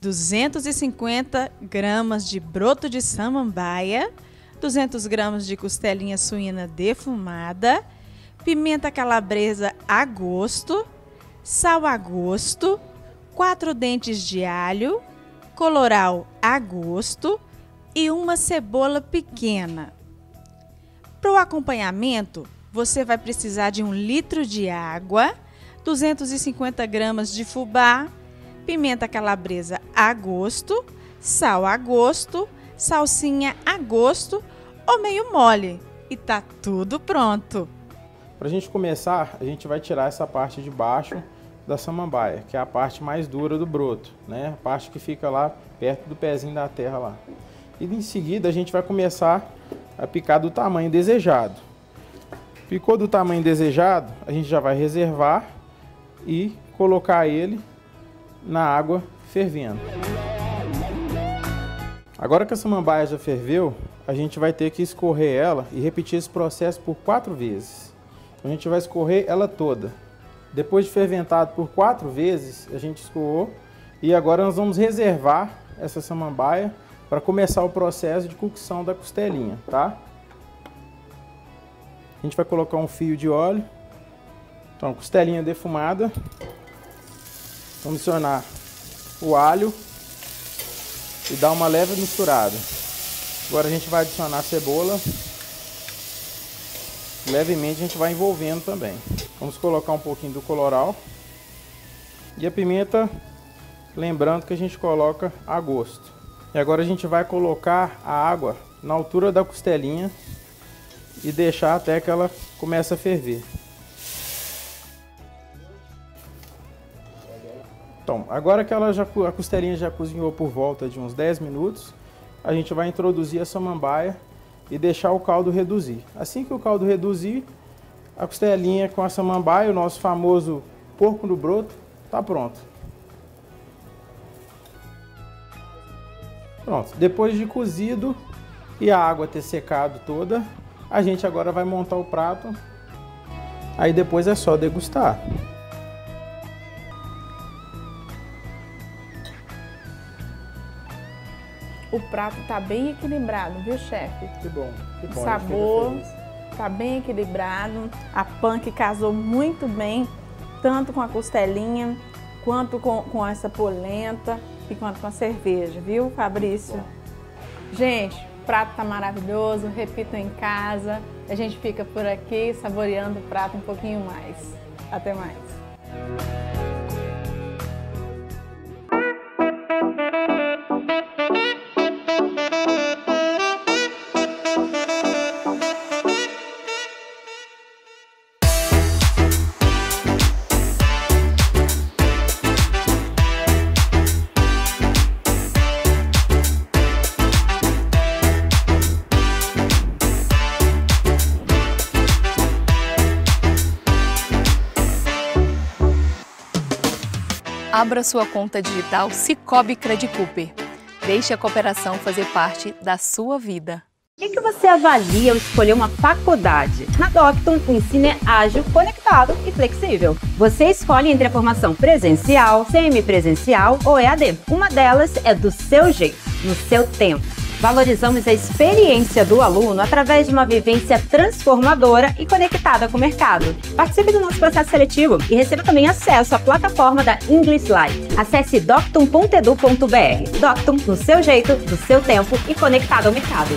250 gramas de broto de samambaia, 200 gramas de costelinha suína defumada, pimenta calabresa a gosto, sal a gosto, 4 dentes de alho, coloral a gosto e uma cebola pequena. Para o acompanhamento, você vai precisar de um litro de água, 250 gramas de fubá, pimenta calabresa a gosto, sal a gosto, salsinha a gosto ou meio mole. E tá tudo pronto. Para a gente começar, a gente vai tirar essa parte de baixo da samambaia, que é a parte mais dura do broto, né? A parte que fica lá perto do pezinho da terra lá. E em seguida a gente vai começar a picar do tamanho desejado. Picou do tamanho desejado, a gente já vai reservar e colocar ele na água fervendo. Agora que a samambaia já ferveu, a gente vai ter que escorrer ela e repetir esse processo por quatro vezes. A gente vai escorrer ela toda. Depois de ferventado por quatro vezes, a gente escoou e agora nós vamos reservar essa samambaia para começar o processo de cocção da costelinha, tá? A gente vai colocar um fio de óleo. Então, costelinha defumada. Vamos adicionar o alho e dar uma leve misturada. Agora a gente vai adicionar a cebola. Levemente a gente vai envolvendo também. Vamos colocar um pouquinho do coloral. E a pimenta, lembrando que a gente coloca a gosto. E agora a gente vai colocar a água na altura da costelinha e deixar até que ela comece a ferver. Então, agora que ela já, a costelinha já cozinhou por volta de uns 10 minutos, a gente vai introduzir a samambaia e deixar o caldo reduzir. Assim que o caldo reduzir, a costelinha com a samambaia, o nosso famoso porco no broto, está pronto. Pronto, depois de cozido e a água ter secado toda, a gente agora vai montar o prato. Aí depois é só degustar. O prato tá bem equilibrado, viu, chefe? Que bom, que bom. O sabor tá bem equilibrado. A punk casou muito bem, tanto com a costelinha, quanto com, com essa polenta e quanto com a cerveja, viu, Fabrício? Gente, o prato tá maravilhoso, repitam em casa. A gente fica por aqui saboreando o prato um pouquinho mais. Até mais. Abra sua conta digital Cicobi Credit Cooper. Deixe a cooperação fazer parte da sua vida. O que, que você avalia ao escolher uma faculdade? Na Docton, o ensino é ágil, conectado e flexível. Você escolhe entre a formação presencial, semipresencial ou EAD. Uma delas é do seu jeito, no seu tempo. Valorizamos a experiência do aluno através de uma vivência transformadora e conectada com o mercado. Participe do nosso processo seletivo e receba também acesso à plataforma da English Live. Acesse doctum.edu.br. Doctum, no seu jeito, no seu tempo e conectado ao mercado.